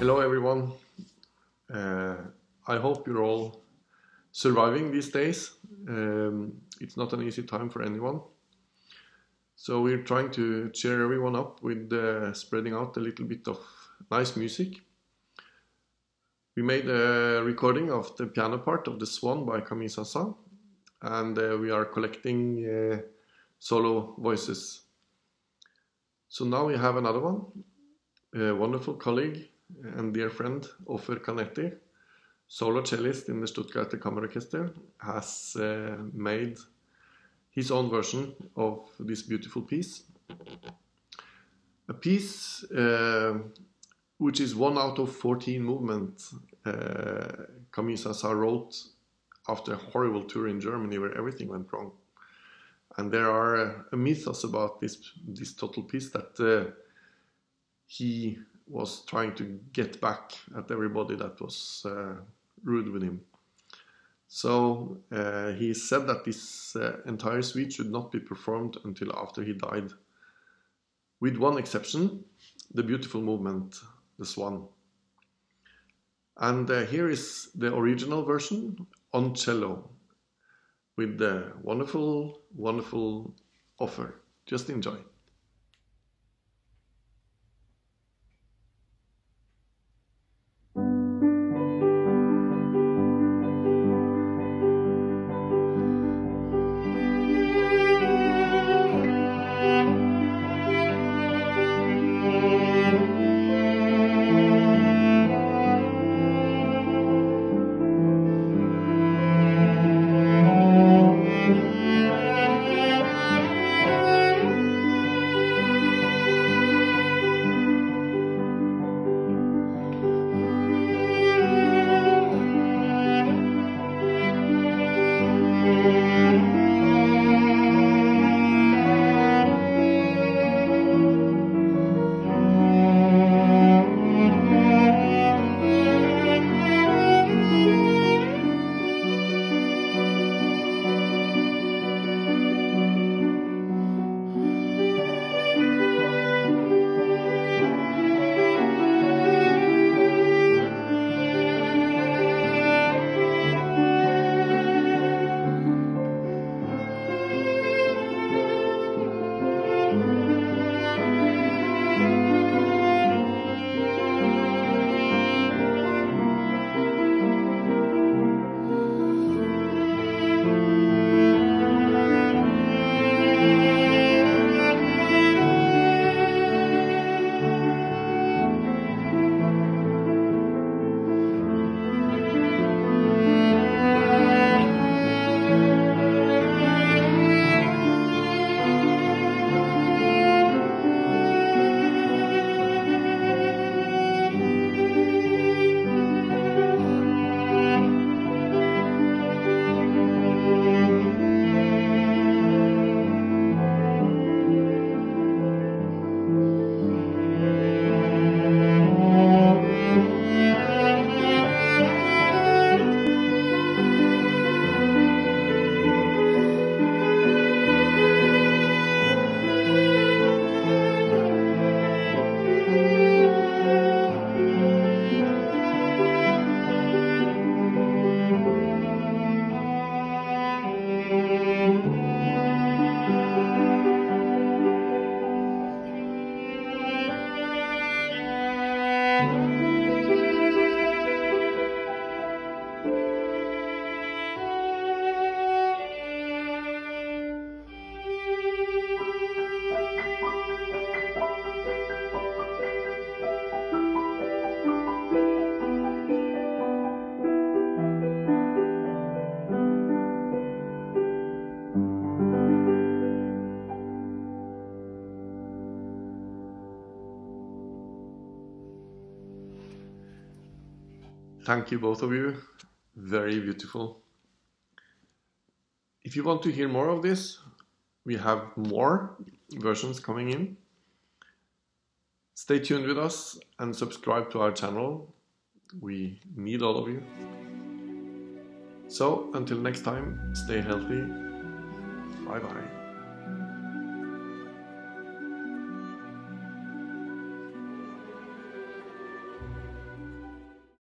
Hello everyone. Uh, I hope you're all surviving these days. Um, it's not an easy time for anyone. So we're trying to cheer everyone up with uh, spreading out a little bit of nice music. We made a recording of the piano part of The Swan by Camille Saint-Saëns and uh, we are collecting uh, solo voices. So now we have another one, a wonderful colleague and dear friend Ofer Canetti, solo cellist in the Stuttgart Kammerorchester, has uh, made his own version of this beautiful piece. A piece uh, which is one out of 14 movements uh, Camille Saint-Saëns wrote after a horrible tour in Germany where everything went wrong. And there are uh, a mythos about this this total piece that uh, he was trying to get back at everybody that was uh, rude with him. So uh, he said that this uh, entire suite should not be performed until after he died, with one exception, the beautiful movement, the swan. And uh, here is the original version on cello with the wonderful, wonderful Ofer. Just enjoy. Thank you, both of you. Very beautiful. If you want to hear more of this, we have more versions coming in. Stay tuned with us and subscribe to our channel. We need all of you. So, until next time, stay healthy. Bye bye.